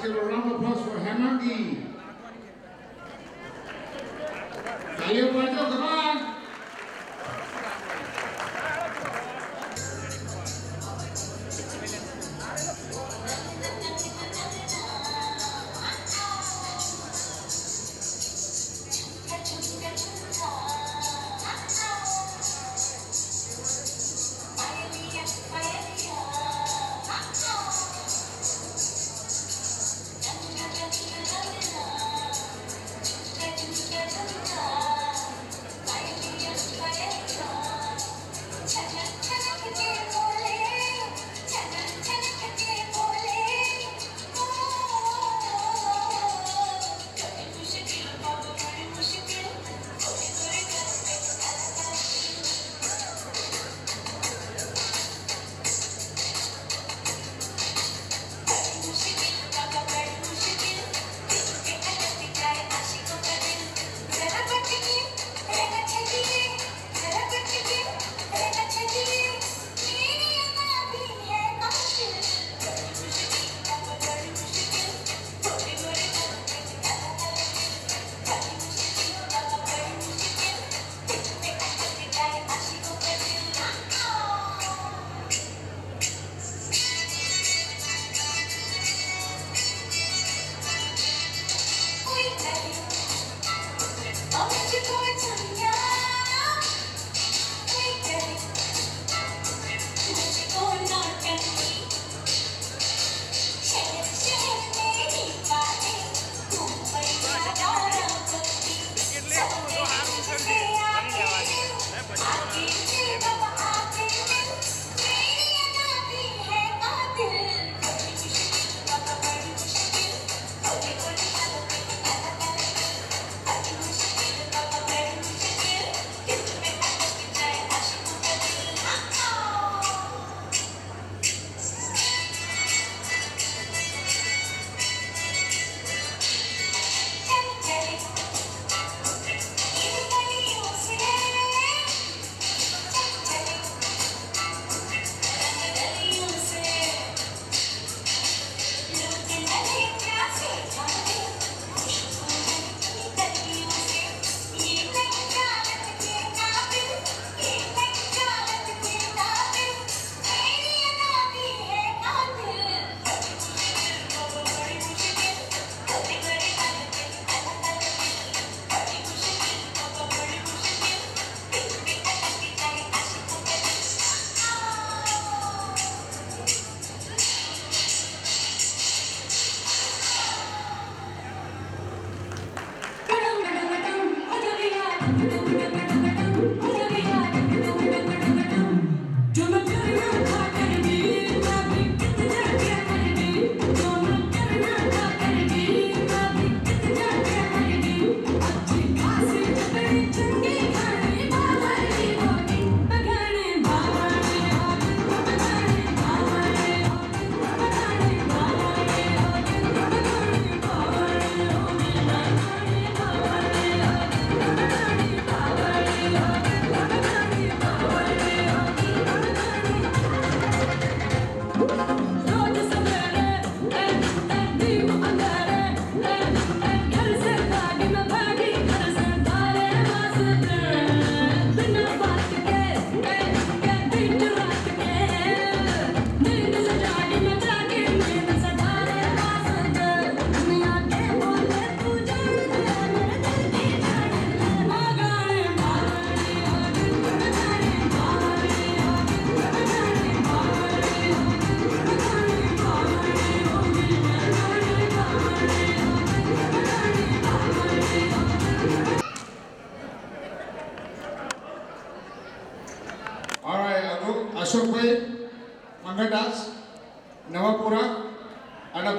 Let's give a round of applause for Hemangi.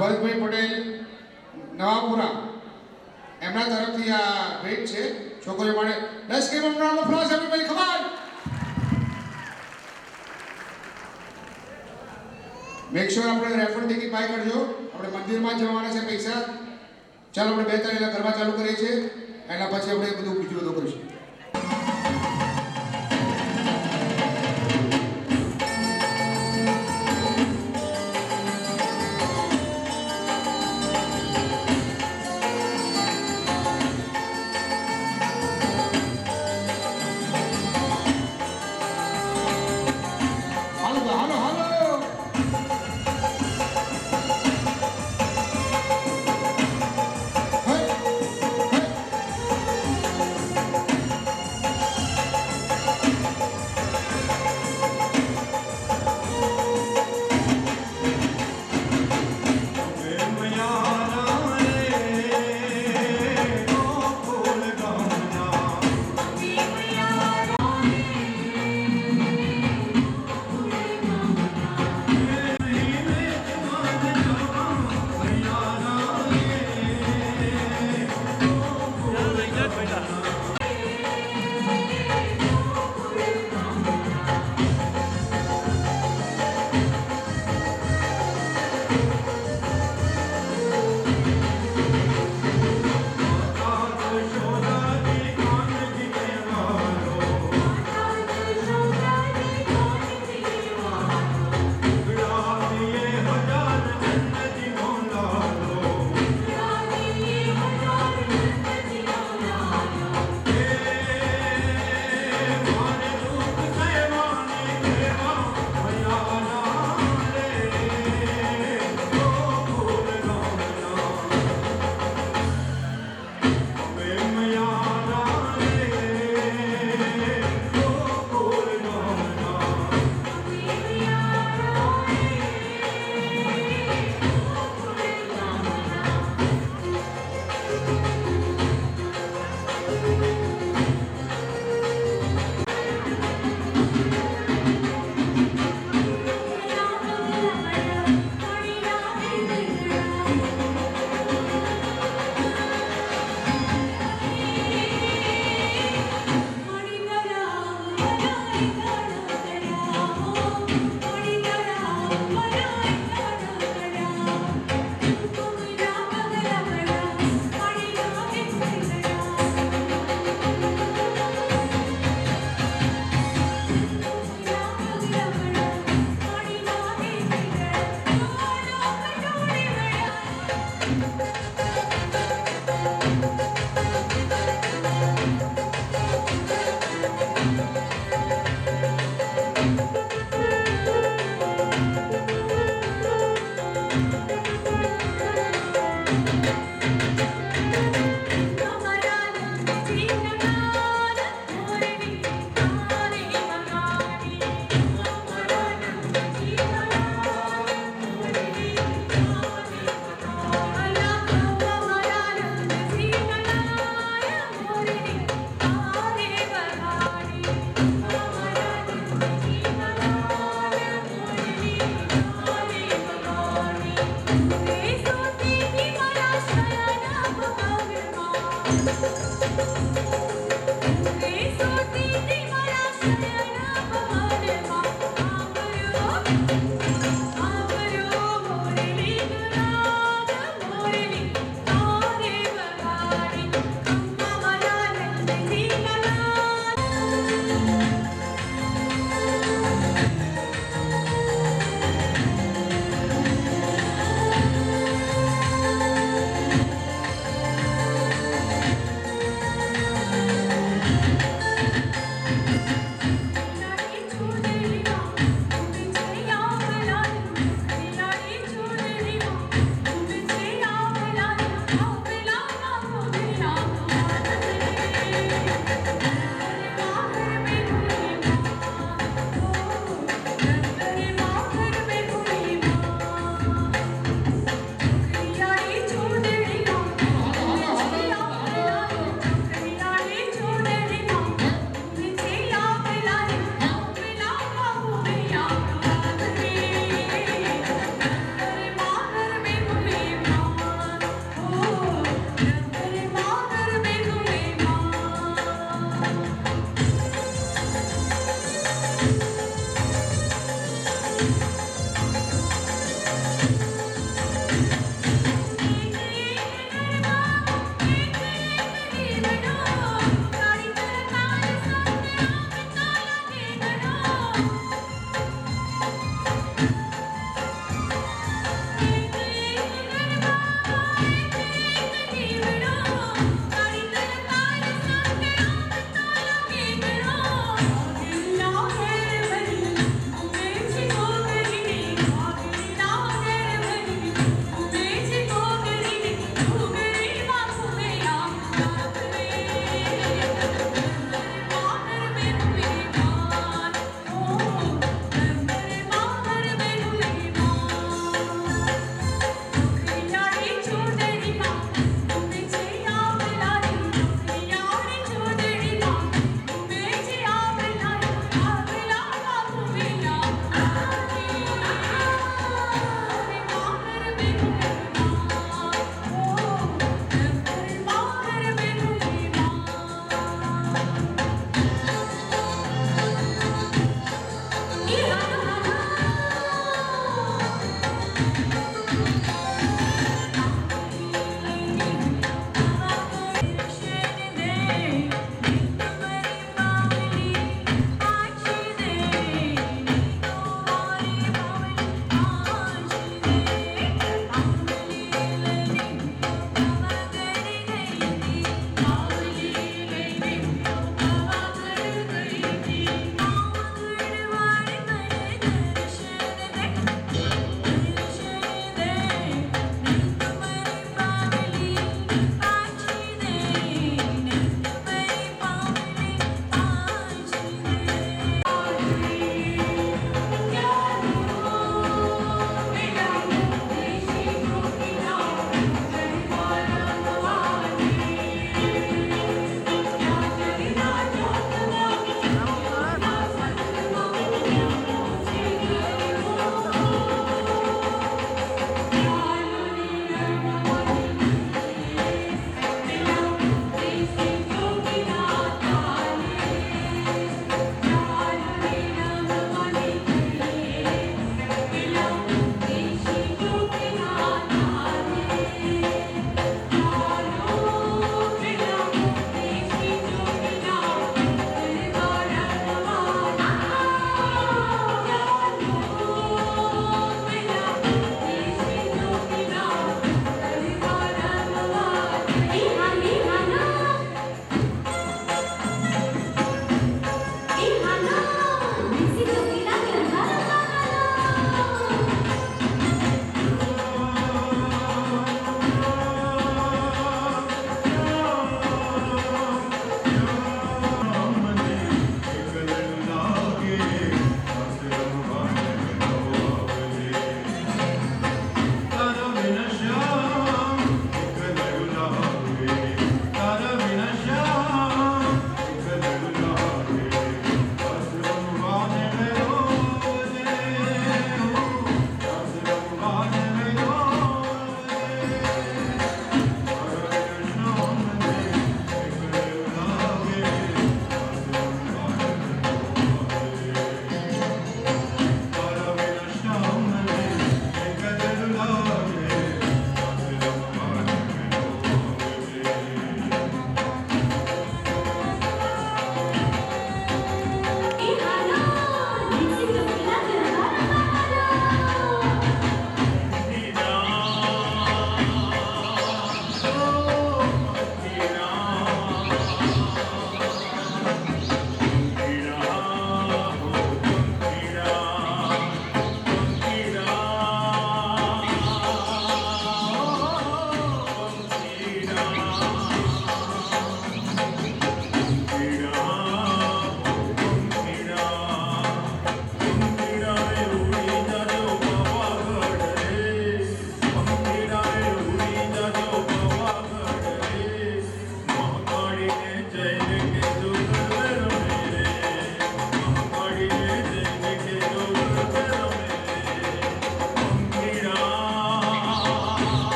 Bharatbhai Patel, Navapura. એમના તરફથી આ ભેટ છે. છોકરીઓ માટે દસ કિલોમીટરનો ફ્લાસ everybody come on make sure આપણે રેફર ટિકિટ બાય કરજો. આપણે મંદિરમાં જવાના છે પૈસા. ચાલો, આપણે બે ત્રણ ગરબા ચાલુ કરીએ છીએ. એના પછી આપણે બધું બીજું બધું કરીશું.